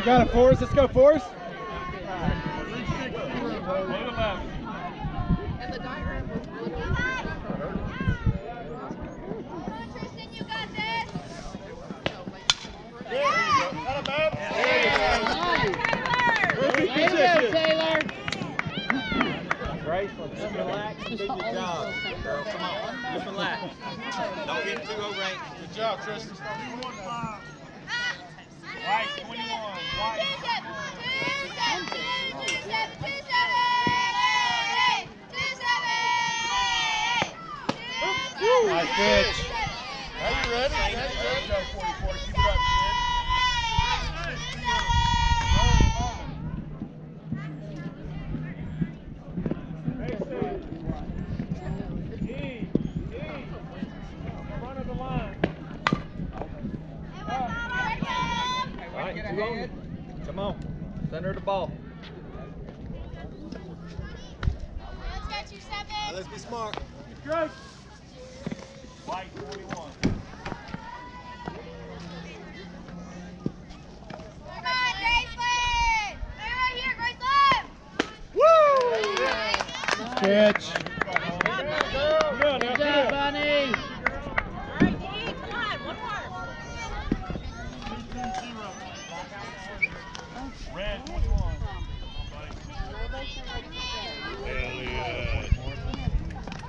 You got it, Forrest. Let's go, Forrest. Relax. Your job. Girl, come on. Just relax. Don't get too overranked. Good job, Tristan. White, 21. White. Nice pitch. Now you ready? Now you ready? Go 44. Keep it up, E, E. Front of the line. All right, you on. Come on. Center of the ball. Let's be smart. Strike. White, 21. Pitch. Good, Good job, Bunny. Red, 21. Elliot.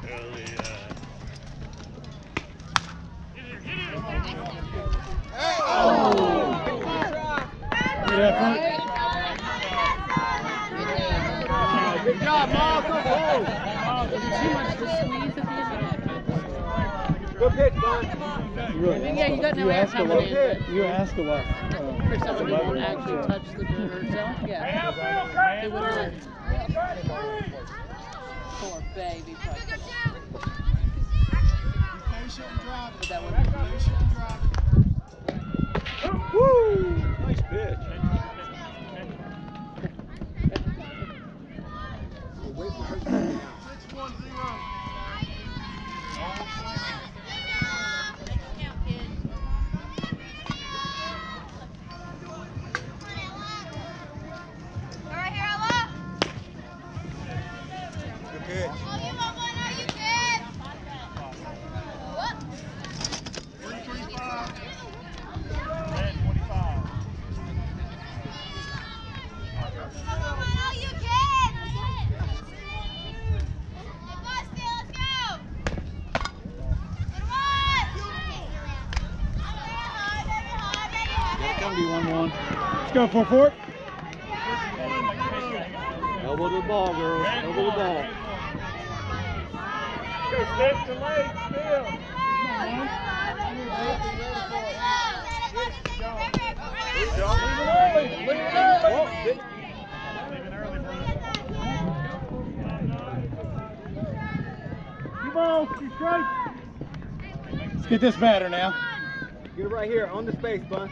Elliot. Good effort. Good job, Mark. Was it Good pitch, Bun. You really- I mean, yeah, you got no you air asked a lot. You asked a lot. uh, For somebody who won't actually yeah. touch the dirt, so, yeah. They would have. Poor baby. probably. But that would Woo! For four. Elbow to the ball, girls. Elbow to the ball. red, one. Go step to leg, still. Brother. Keep on, keep. Let's get this batter now. Get it right here, on the space, Bun.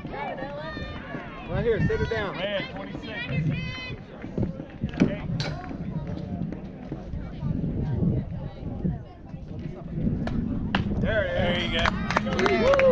Right here, sit it down. Red, 26. There it There is. you go.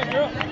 Good, girl.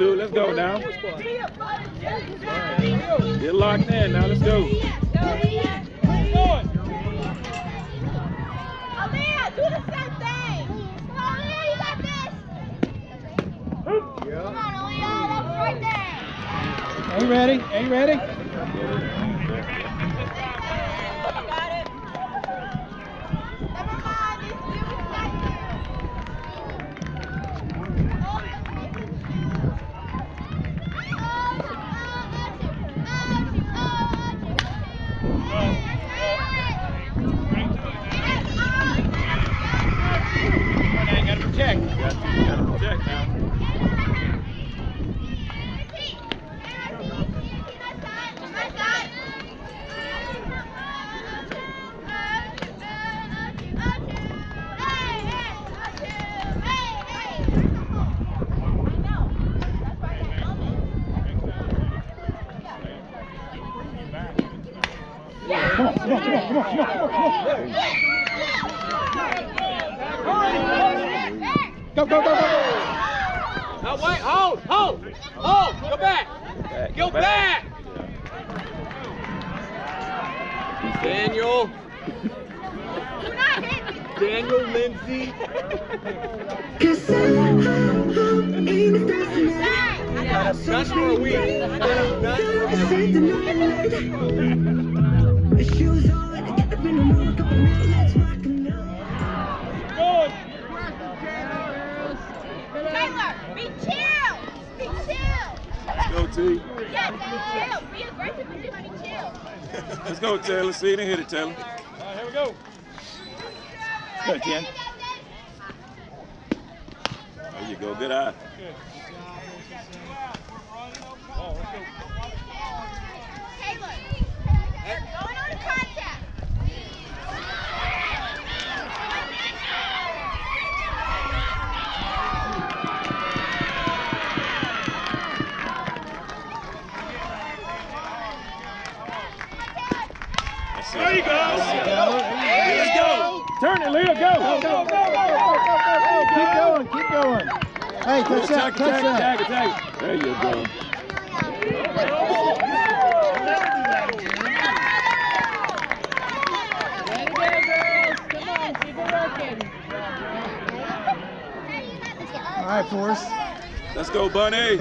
Let's go now. Go, go, go, go. No, wait, hold, hold, hold, go back. Back, Go back. Daniel, Daniel Lindsay. Done for a week. Done for a week. Taylor, go, T. Yeah, be chill. Be aggressive, but you gotta chill. Let's go, Taylor. See, didn't hit it, Taylor. All right, here we go. Go, Ken. There you go. Good eye. Taylor, you're going on to contact. That's it. There you go. Let's go. Turn it, Leo. Go. Go, go, go, go, go, go, go. Keep going, keep going. Hey, touchdown, Attack, attack, touchdown. attack, attack. There you go. Way to go, girls. Come on, keep it working. All right, Forrest. Let's go, Bunny.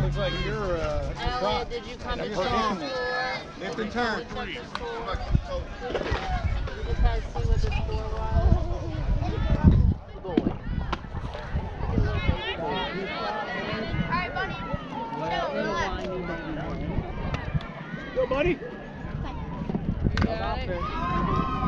Looks like you're, uh, Elliot, did you come and show Lift and turn. Just see what the score was. Alright, Bunny. No, relax. Go, buddy. Got it.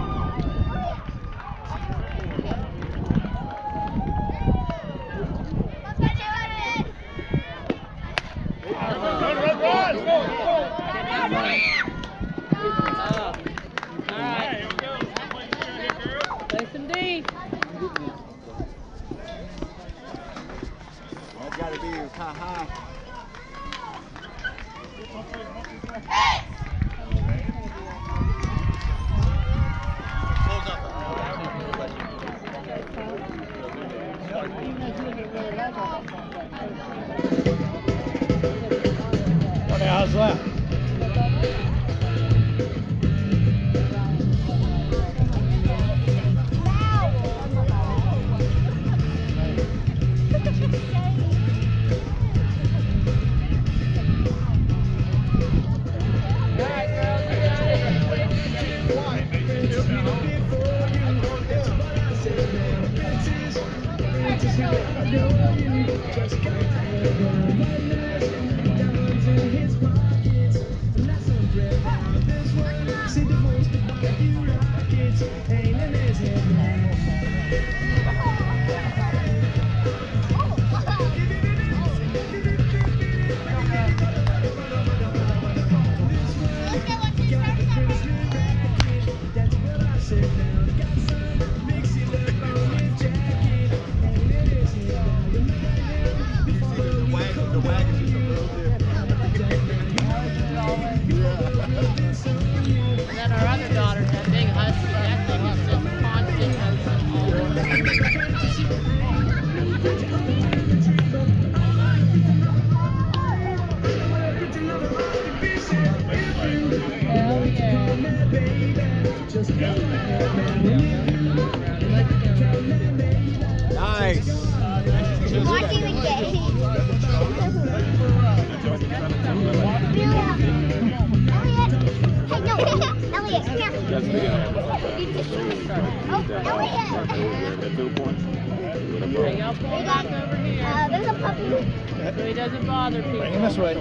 Doesn't bother Bring him this way.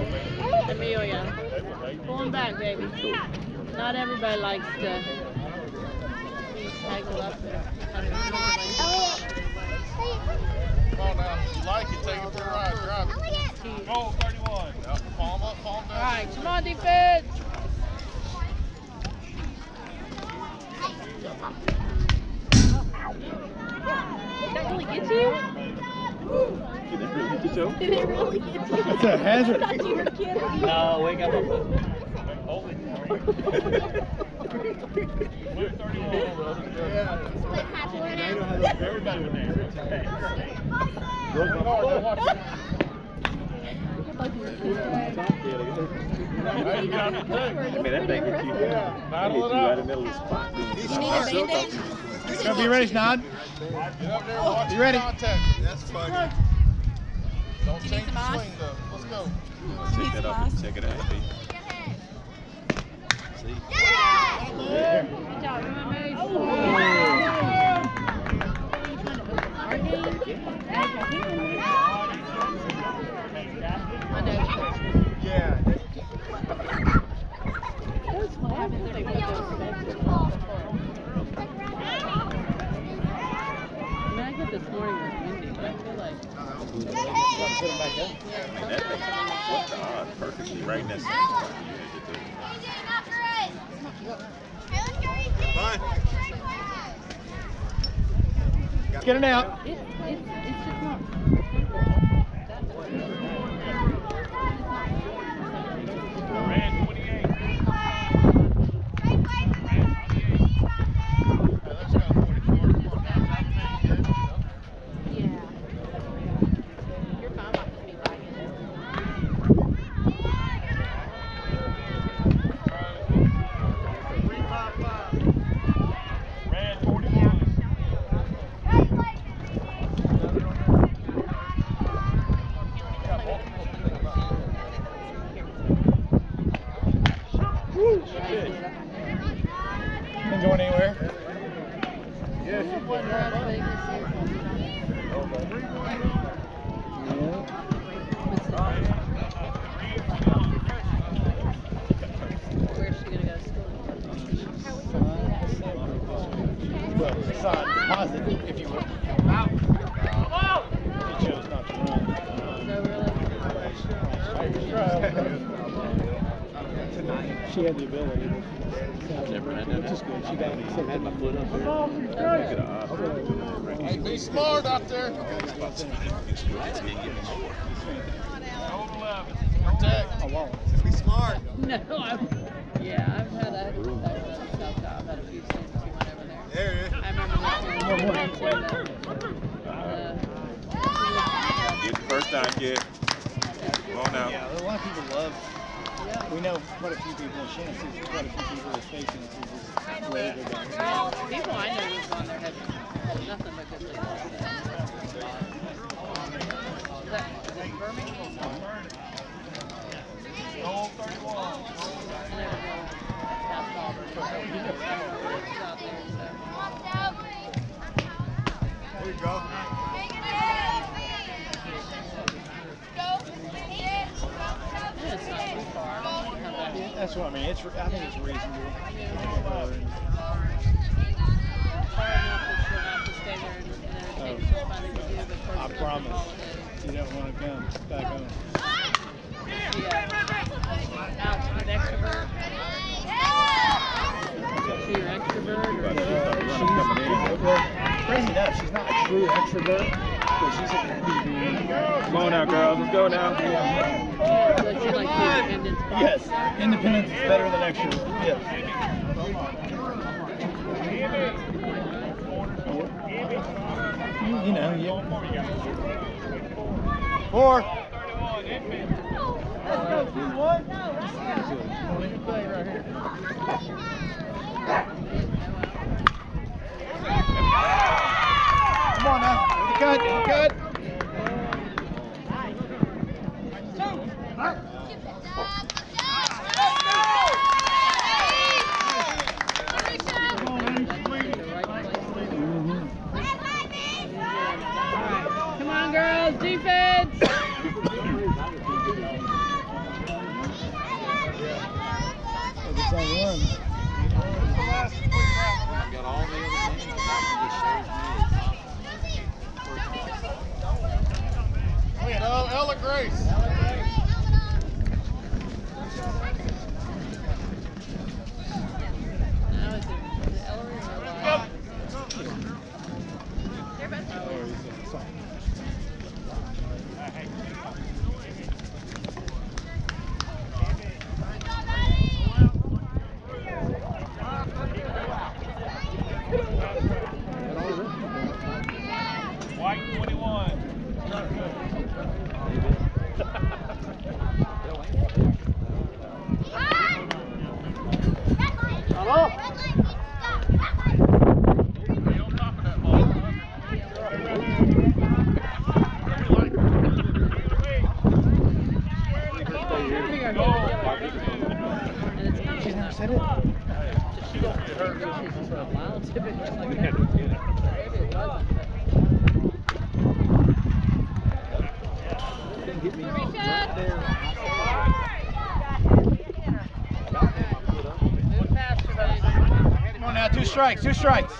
Amelia. Pull him back, baby. Not everybody likes to be tangled up there. Elliot. Hey, Come on now. You like it, take it for a ride. Drive it. Go, 31. Palm up, palm down. All right, come on, defense. Did that really get to you? Did it really get you? It's a hazard. I thought you were kidding. No, wake up. What happened Everybody with I mean, that thing hit you. Battle it Hit you right out. in the middle of the spot. Gonna be ready, Nod. Get up there, watch You ready? contact. That's funny. Don't change the swing though. Let's go. Check it out. Check it out. Pete. See? Good job, MMA. Yeah. I mean, I get this morning was windy, but I feel like I mean, that thing, what the odds? Perfectly right you to do. Get it out. it, it, it's just not. Ran 28. Let's go. 44. Come on, guys. Have a minute here. Yeah. You're fine, I'm not gonna be lagging it. Ran 41. Ain't going anywhere. Is- Where's she gonna go to school? If you will. He chose not to run. So really? She had the ability. Never had that. Which is good. She got I had my foot up there. Make it an odd for doing that right Hey, be smart out there. Spots in school. It's getting me short. Hold 11. Protect. Oh, wow. No, I'm, yeah, I've had a, I've had a South I've had a few students who went over there. There it is. I remember this one. More, uh, more. Get the first down, kid. Come on now. Yeah, a lot of people love. We know quite a few people. Shannon sees quite a few people that's facing us. who just love it. Yeah, people I know who've gone there have nothing but good things. Is that, is it Birmingham? Goal 31. Never go past Auburn. I don't know what's out there, so. There you go. Yeah, it's not too far. I don't know how That's what I mean. It's. I think it's reasonable. far enough that she'll have to stay there and, and entertain somebody to do, but first I thing promise. is- You don't want to come back home. Yeah. Out an extrovert. She an extrovert or Well, crazy enough, she's not a true extrovert, but she's a Come on now, girls. Let's go now. does she like? Yes, independence is better than extrovert. Yes. You know, yeah. Four. Come on now, here strikes, two strikes.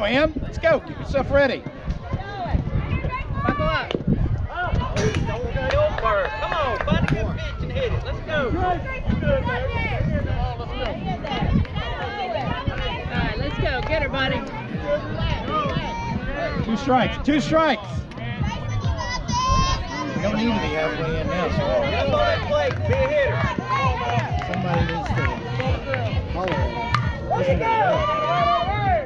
go, Em. Let's go. Get yourself ready. Buckle up. Come on, find a good pitch and hit it. Let's go. All right, let's go. Get her, buddy. Two strikes. Two strikes. We don't need to be halfway in now. That's all right, Blake. Be a hitter. Somebody needs to follow. Listen to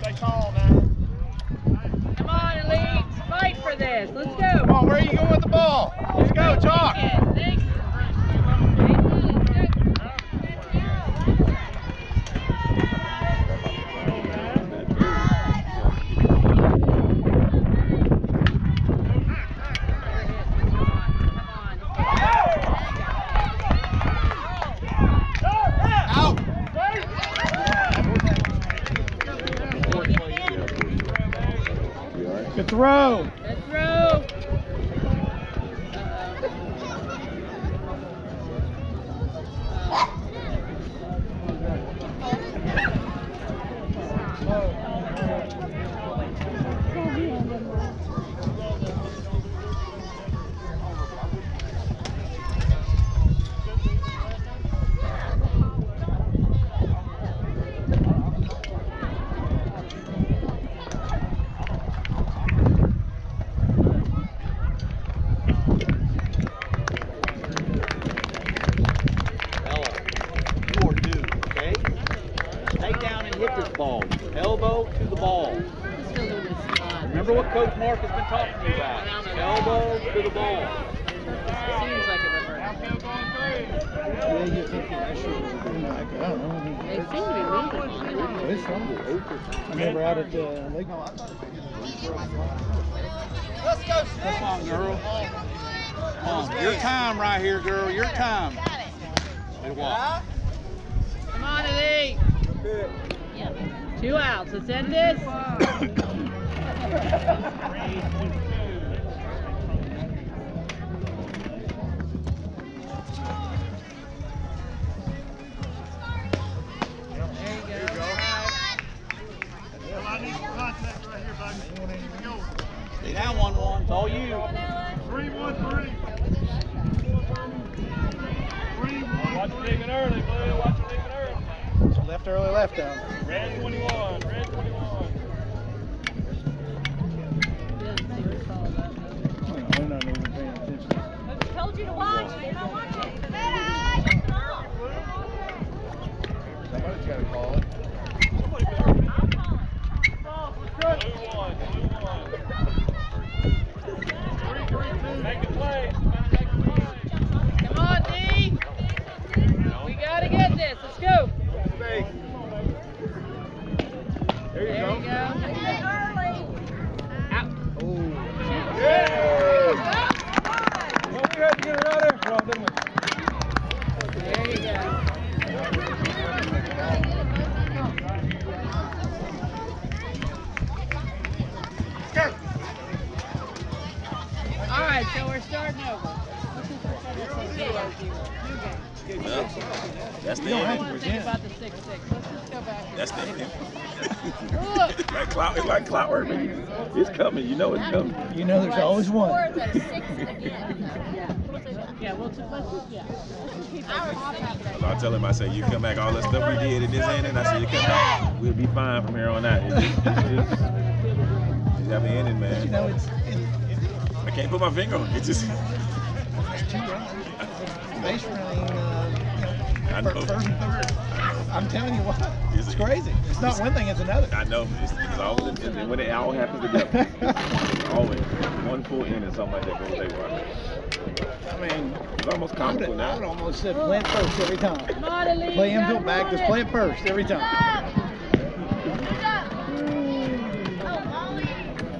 Stay calm now. Come on, Elite. Fight for this. Let's go. Come on, where are you going with the ball? Let's go, Jock. To the ball. Still doing this spot. Remember what Coach Mark has been talking to you about? Elbow to the ball. Seems like it would hurt. Yeah, you think that should I don't know. They seem to be moving. It's fun. I remember out at the lake. Let's go, Come on, girl. Come on. Your time right here, girl. Your time. Good walk. Come on, Elite. Two outs. Let's end this. I need contact right here, buddy. Here we go. Stay down one one. It's all you. Three, one, three. Three, one, Watch three. leaving early, Blue. Watch leaving early. Left early, left down. Red 21. Red 21. Didn't see what saw that. They're not even paying attention. Told you to watch. You're not watching. Somebody's got to call it. Blue one. Blue one. Make a play. Make a play. Come on, D. We gotta get this. Let's go. You know it's coming. You know there's always one. Yeah, we'll just, let's just, yeah. So I tell him, I say, you come back, all the stuff we did in this ending, I say, you come back, we'll be fine from here on out. It's just, it's just, just have an ending, You man. know, it's, it's I can't put my finger on it. It's just, two runs. Base running, uh, I you know, know. fir- first and third. I'm telling you what, It's- it's crazy. It's not one thing, it's another. I know, it's, it's always, and and when it all happens together, always, one full inning, something like that goes away. I mean, It's almost I would, comical I would now. almost say play it first every time. Come. Play you gotta infield back, just play it. it first every time.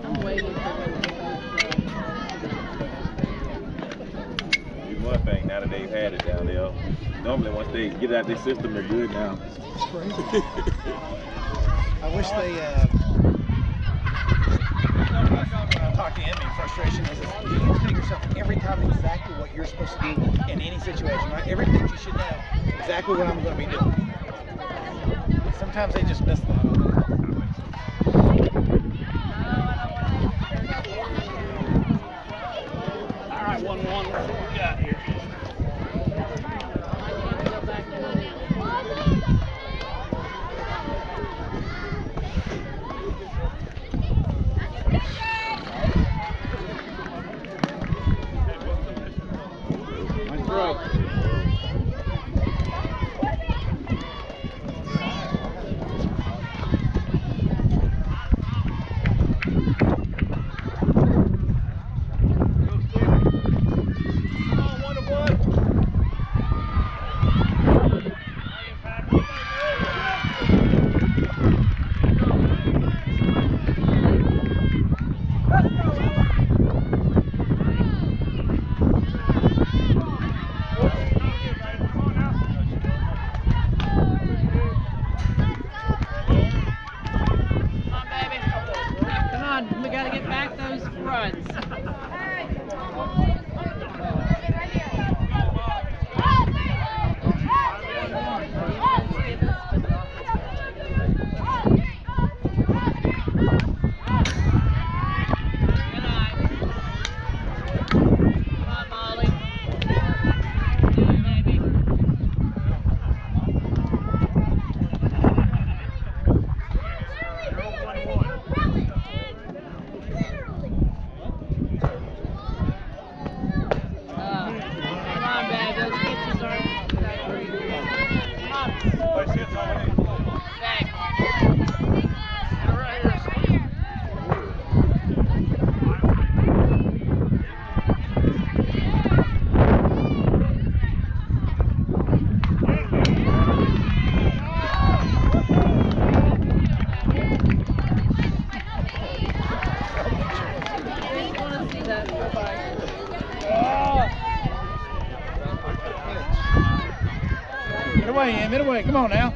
I'm waiting for one thing now that they've had it down there. Normally, once they get it out their system, they're good now. It's crazy. I wish they, uh, talk to Emmy, frustration is, if you take yourself every time exactly what you're supposed to do in any situation, right? Everything you should know exactly what I'm going to be doing. Sometimes they just miss that. All right, one one. Come on now.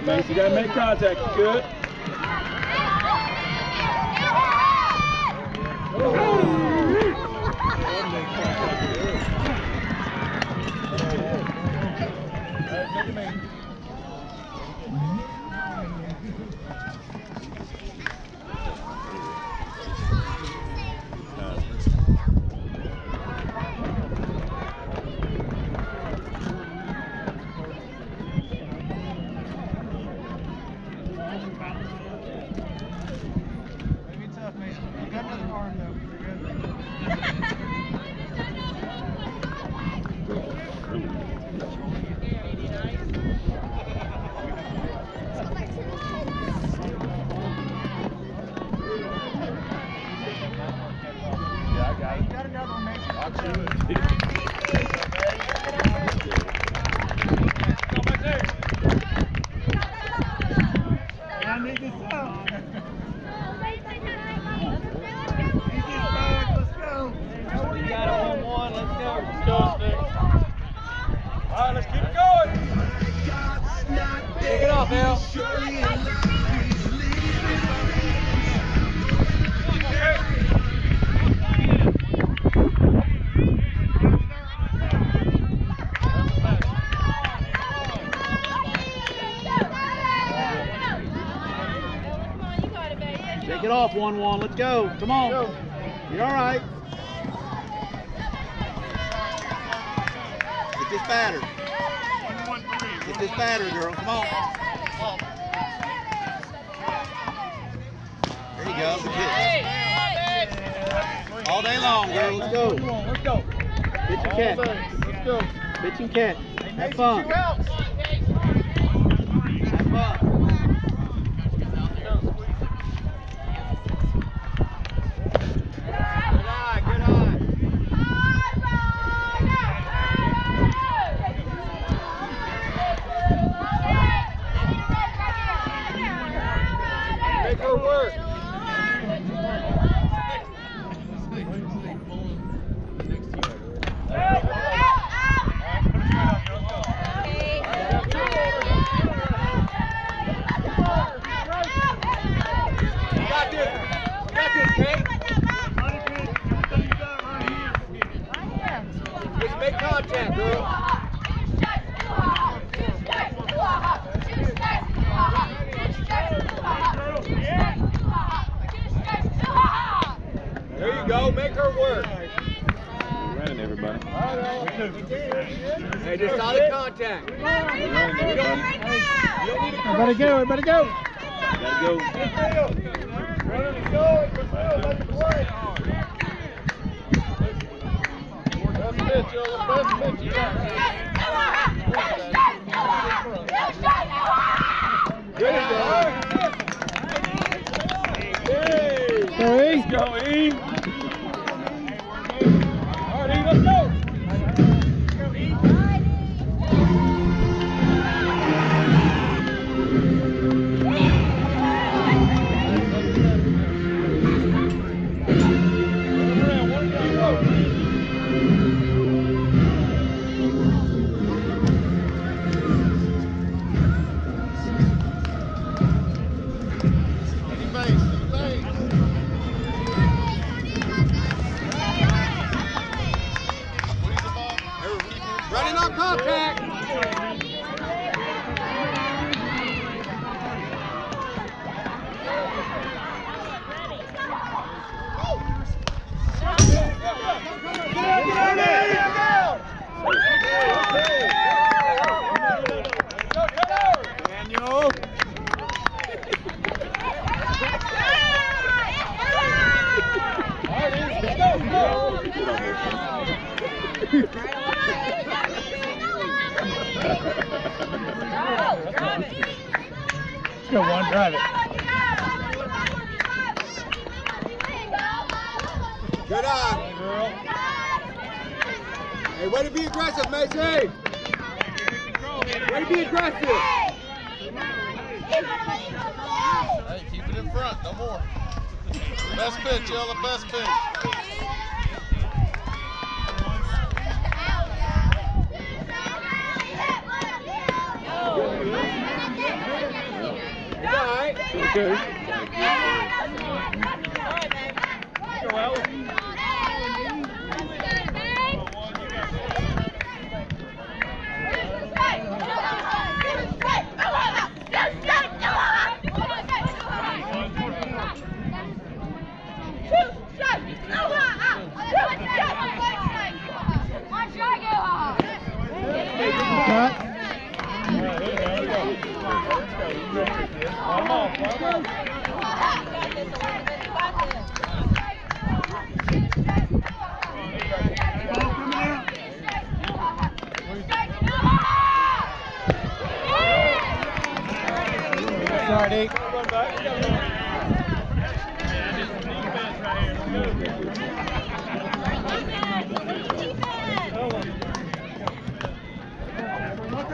You gotta make contact. Good? on one. Let's go. Come on. You're all right. Get this batter. Get this batter, girl. Come on. There you go. Good All day long, girl. Let's go. Come on, let's go. Pitch and cat. Let's go. Pitch and cat. Have fun.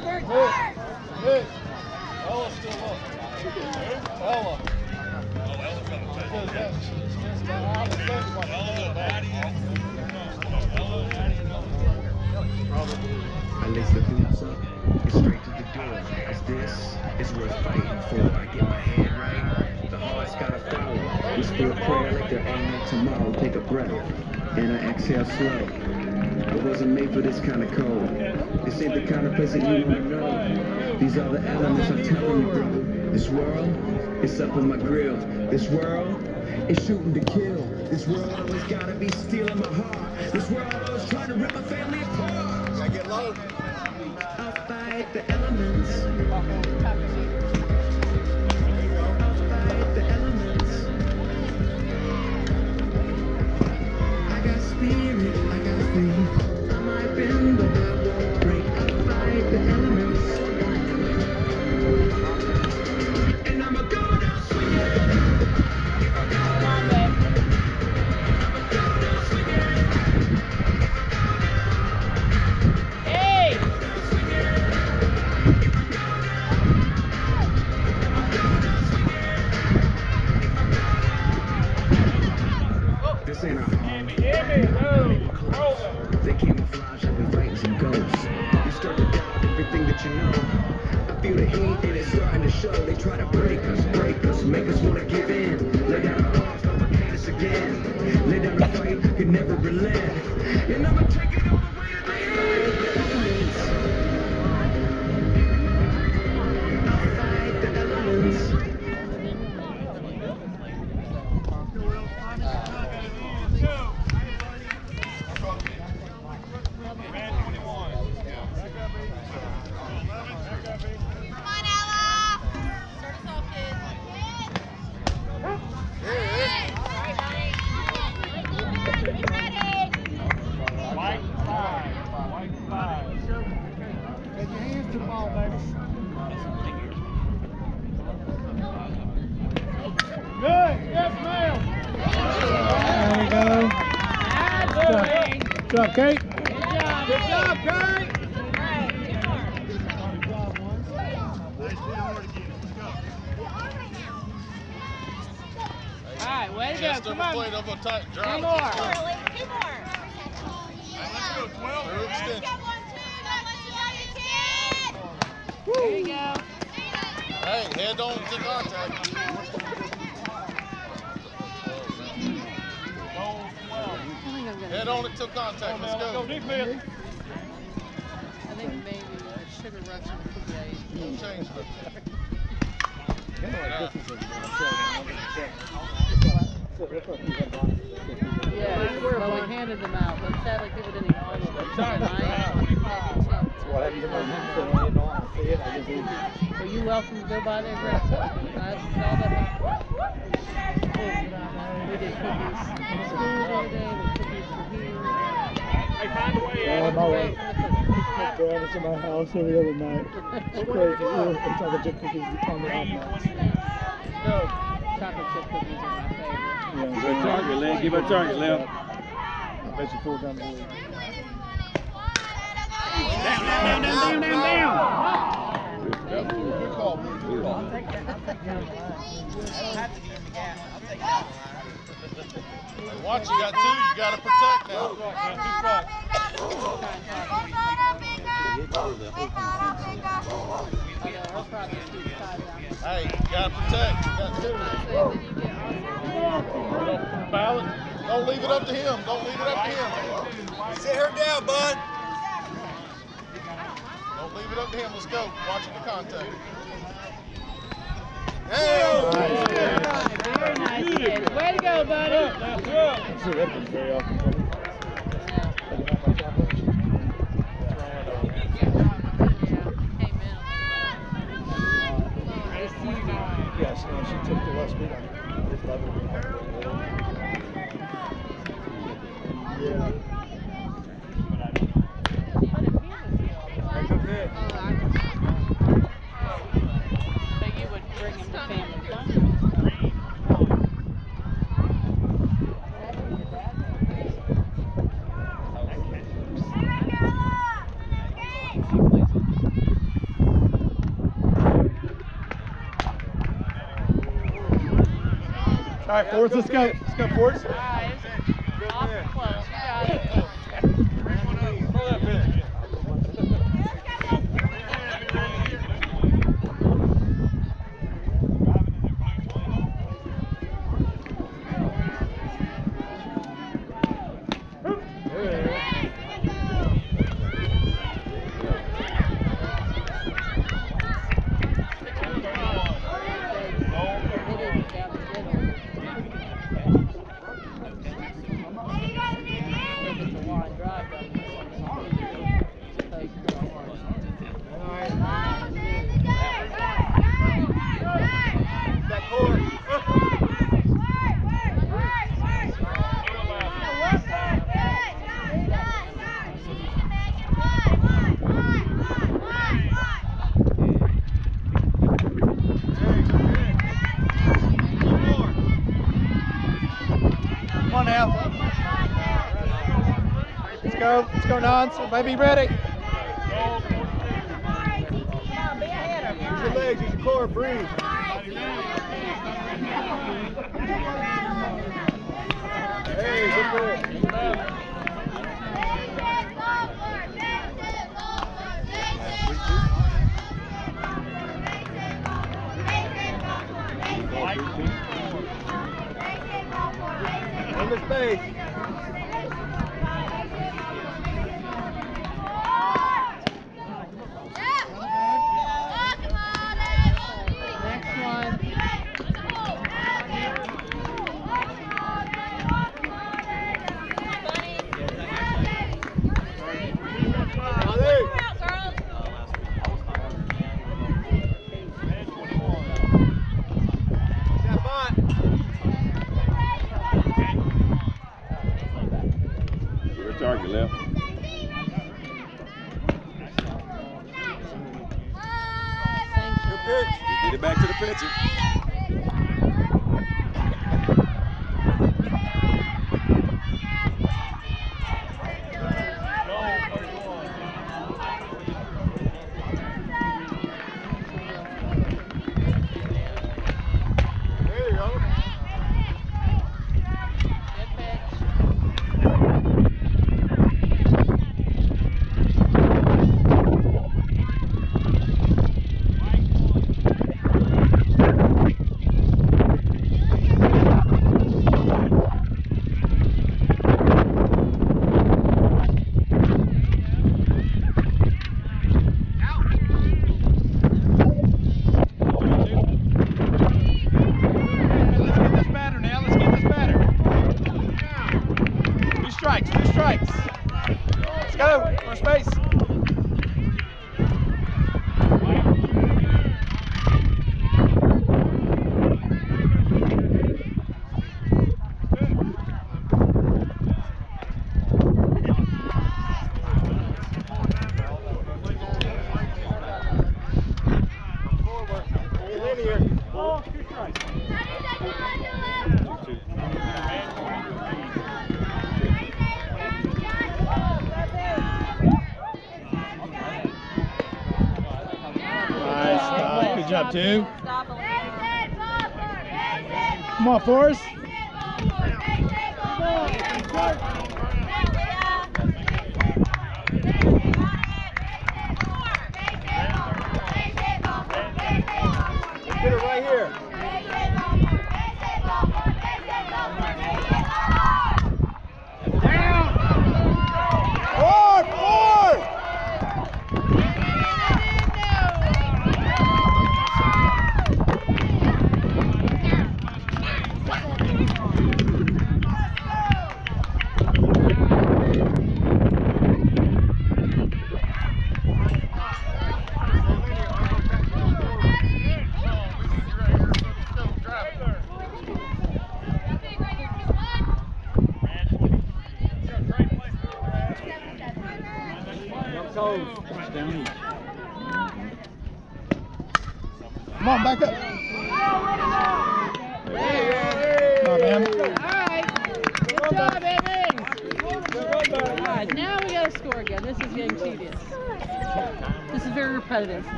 I lace the boots up and straight to the door. Cause this is worth fighting for. I get my head right, the heart's gotta follow. Whisper a prayer like there ain't no tomorrow. Take a breath, and I exhale slow. I wasn't made for this kind of cold. This ain't the kind of place that you wanna know. These are the elements I'm telling you, bro. This world, it's up on my grill. This world, it's shooting to kill. This world always gotta be stealing my heart. This world always trying to rip my family apart. Gotta get low. I'll fight the elements. There we go. Good job, Kate. Good job, Kate. All right, way to go. Come on. plate, elbow tight, Two drive. more. Through extension. There you go. Hey, head on to contact. Head on it till contact. Let's go. I think maybe a sugar rush cookie aid. Don't change. Yeah, well, we handed them out, but sadly people didn't eat all them tonight. What happened to? I didn't know I see it. I just ate it. Well, you're welcome to go by there and. I saw that. We did cookies in school the other day, we did cookies for here. Yeah, my wife was doing this in my house every other night. It's crazy. Yeah, I'm talking chip cookies on the hot Chocolate chip cookies are my favorite. Yeah, Give her a target, Lynn. Give her a target, Lynn. Bet you four times a week. Down, down, down, down, down, down. Good call, Bruce. Good call. Hey, Watch, you got two. You got to protect now. Hey, you got to protect. You got two. Foul it. Don't leave it up to him. Don't leave it up to him. Sit her down, bud. Leave it up to him. Let's go. Watching the contact. Very nice, kid. Way to go, buddy. See, that comes very often. Yeah, she, she took the last beat on it. Yeah. But you would bring him to family fun. All right, Fords, let's go. Let's go, Fords. Guys, awful close. You got it. Come on now. Let's go. Everybody be ready. Two. Come on, Forrest.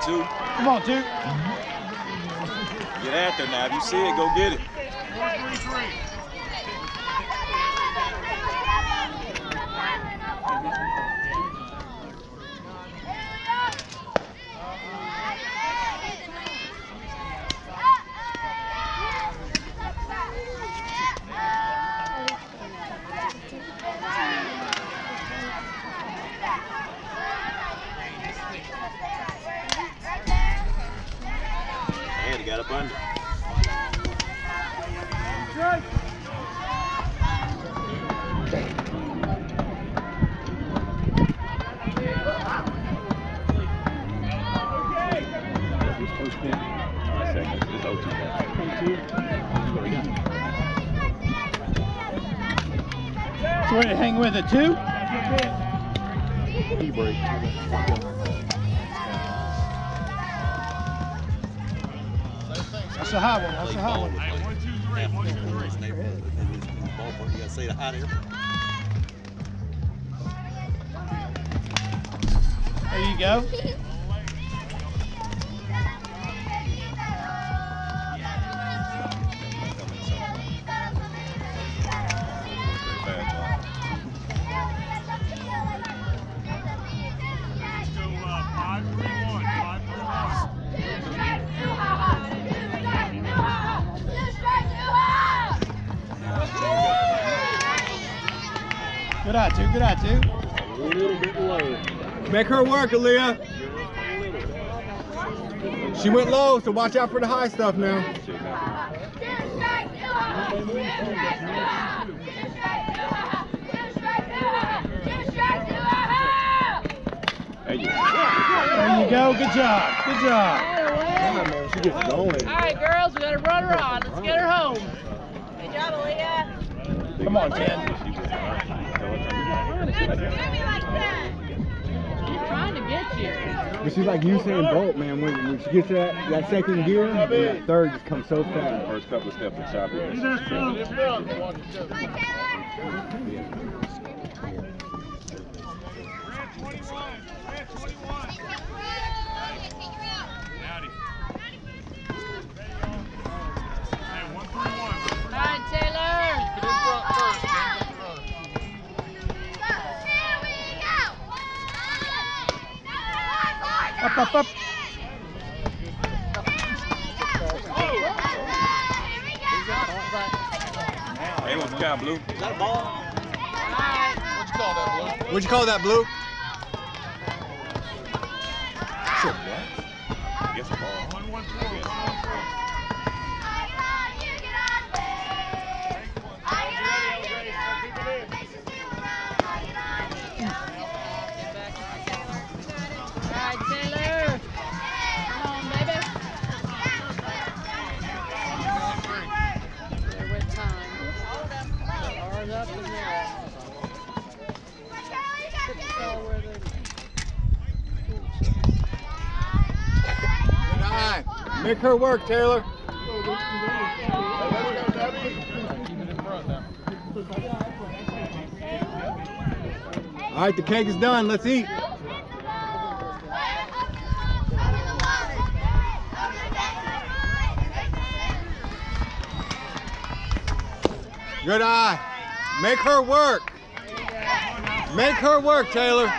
Two. Come on, two. Get after now. If you see it, go get it. Gonna hang with it, two. That's a high one. That's a high one. You gotta say the hot air. Work, Aaliyah. She went low, so watch out for the high stuff now. There you go. There you go. Good job. Good job. She gets going. All right, girls, we got to run her on. Let's get her home. Good job, Aaliyah. Come on, Jen. She was- She's trying to get you. But she's like you Usain Bolt, man. When, when she gets to that, that second gear, and that third just comes so fast. First couple of steps are choppy. Keep it in front. Watch it, Joe. All right, Taylor. Keep it in front first. James in front. Up, up, up. Hey, what's count, Blue? Is that a ball? What you call that, Blue? What'd you call that, Blue? Make her work, Taylor. All right, the cake is done. Let's eat. Good eye. Make her work. Make her work, Taylor.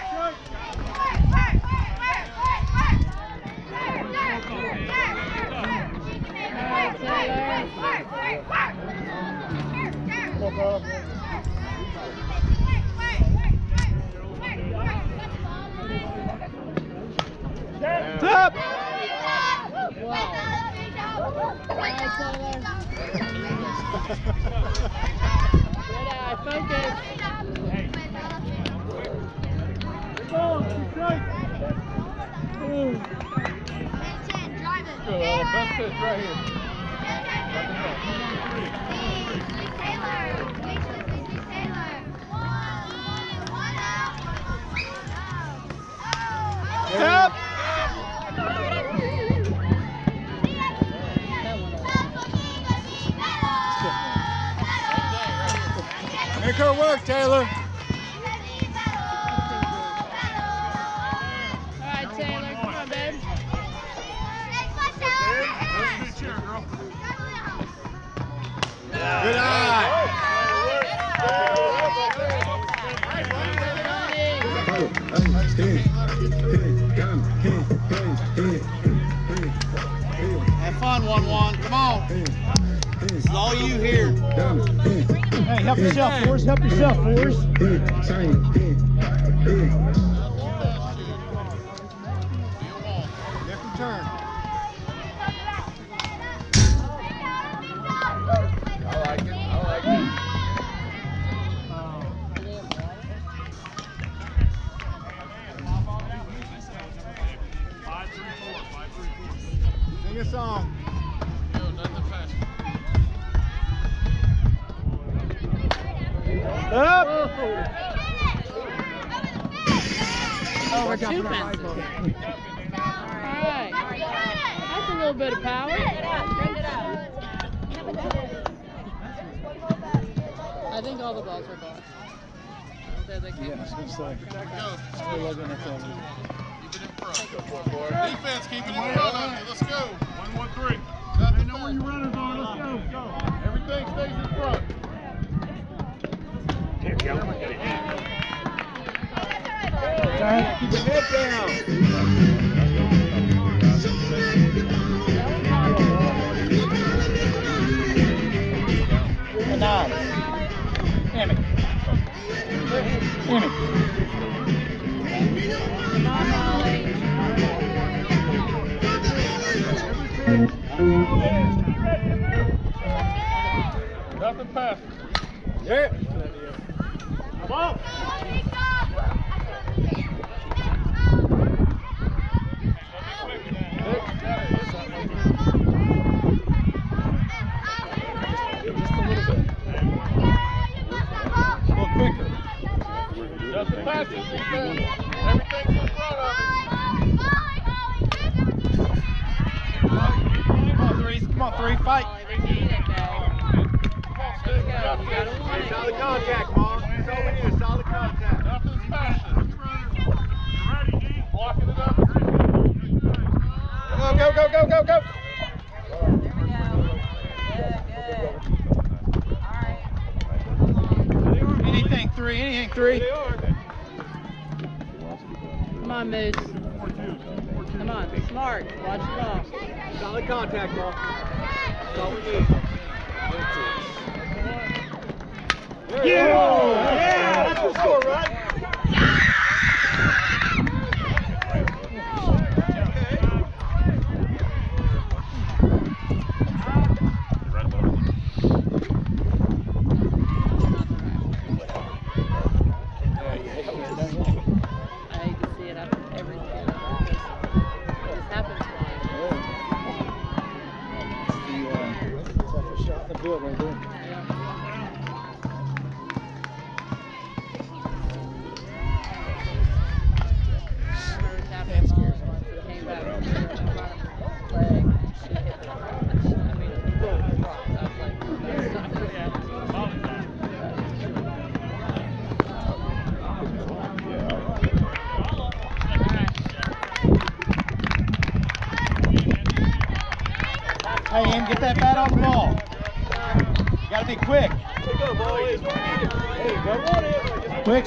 Make her work, Taylor. Fun, 1-1. Come on. This is all you here. Hey, help yourself, Forrest. Help yourself, Forrest. Nothing fast. Yeah. Come on.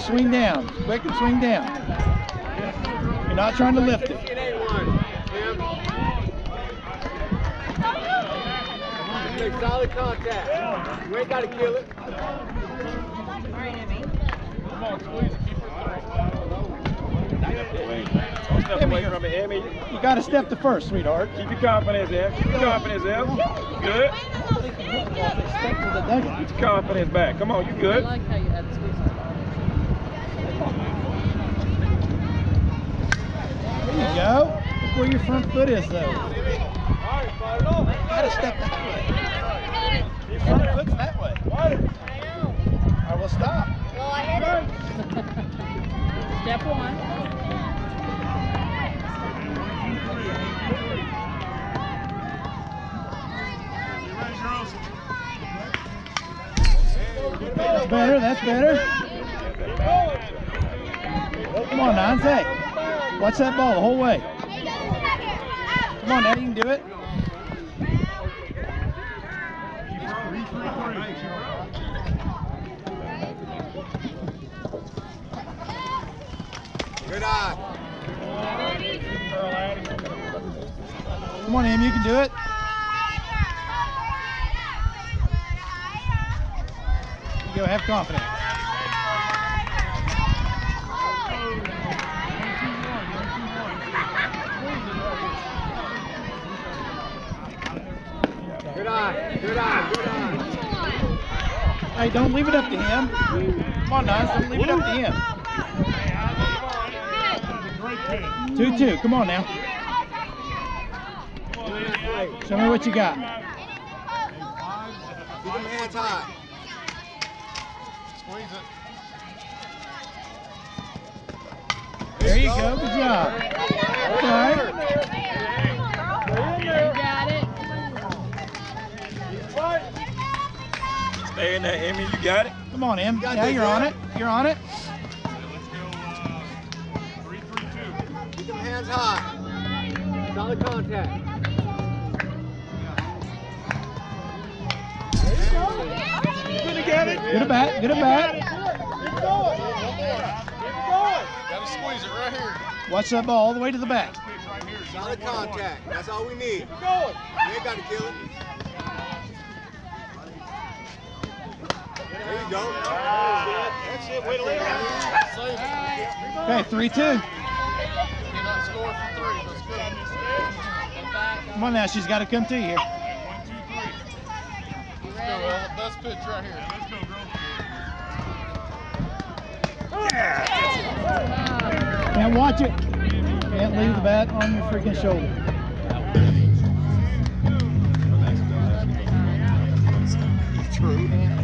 Swing down. Quick and swing down. You're not trying to lift it. It ain't one. Make solid contact. You ain't got to kill it. All right, Emmy. Come on, squeeze it. Keep it three. Don't step Emmy, away you're- from it, Emmy. You gotta step to first, sweetheart. Keep your confidence there. Keep your confidence there. Good. Step to the nugget. Get your confidence back. Come on, you I good. like how you had the squeeze. There you go. Look where your front foot is, though. I Gotta step that way. Your front foot's that way. I know. stop. well, stop. Step one. That's better, that's better. Come on, Nance. Watch that ball the whole way. Come on now, you can do it. Good eye. Come on, Em, you can do it. You go, have confidence. Good eye. Good eye. Good eye. Hey, don't leave it up to him. Come on, Nance, don't leave it up to him. Two, two. Come on now. Show me what you got. Keep them hands high. Squeeze it. There you go. Good job. All right. Stay in there, Emmy. You got it. Come on, Em. got Yeah, you're on it. You're on it. Three, three, two. Keep them hands high. Solid contact. Good a bat. Good a bat. Gotta squeeze it right here. Watch that ball all the way to the back. Right here. Solid contact. That's all we need. Keep going. You ain't got to kill it. There you go. That's it. Way to lay it out. Okay, three, two. Cannot score from three. Let's go. Come on now, she's got to come to you. One, two, three. Let's go, ready? Ella. Best pitch right here. Let's go, girl. Can't watch it. Can't leave the bat on your freaking shoulder. True.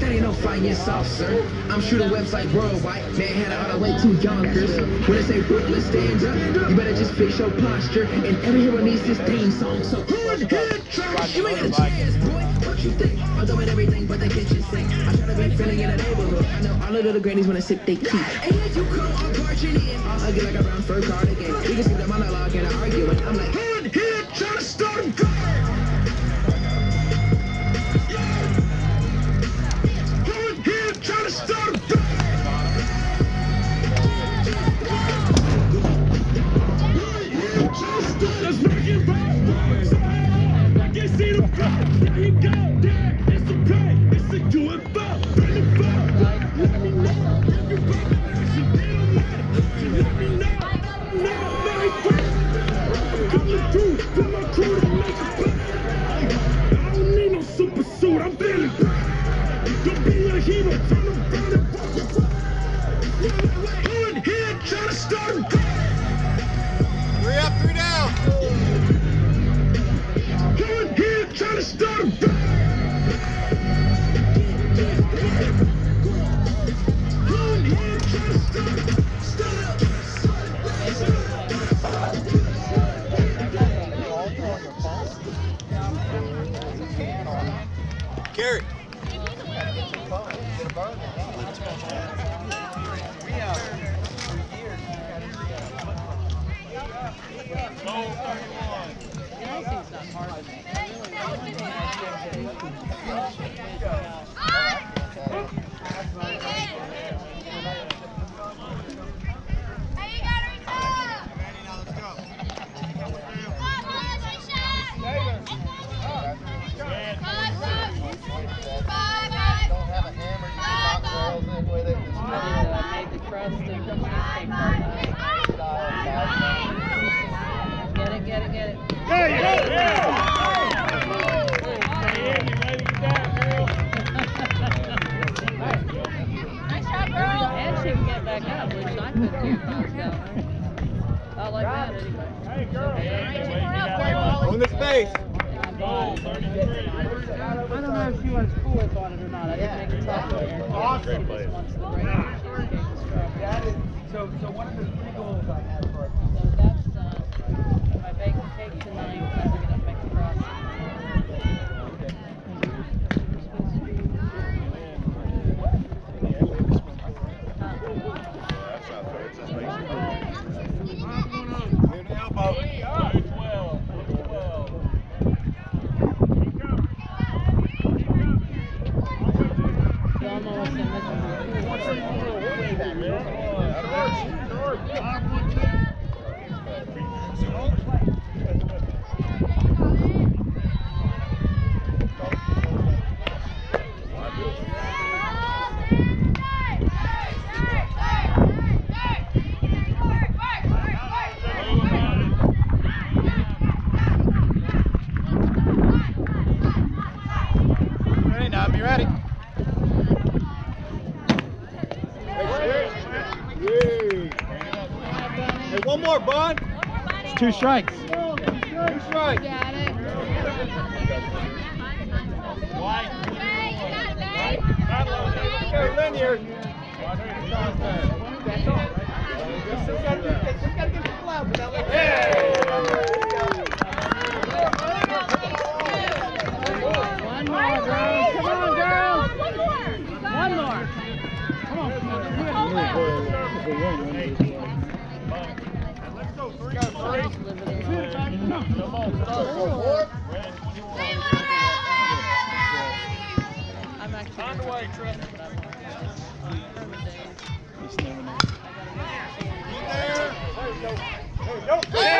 fire saucer. Sir. I'm shooting website worldwide. Man had it all the way to Yonkers. When they say Brooklyn stand up, you better just fix your posture. And every hero needs this theme song. So hood, head, trash, you ain't got a chance, boy. What you think? I'm doing everything but the kitchen sink. I try to be feeling in the neighborhood. I know all the little grannies wanna sip they tea. And you come, I'm marching in. Hug you like a brown fur cardigan. I'm more, Bud. It's two strikes. Two strikes. Got it. Go linear. One more, girls. Come on, girls. One more. Come on, come on. I'm. On way, Trent. You just never know. gun.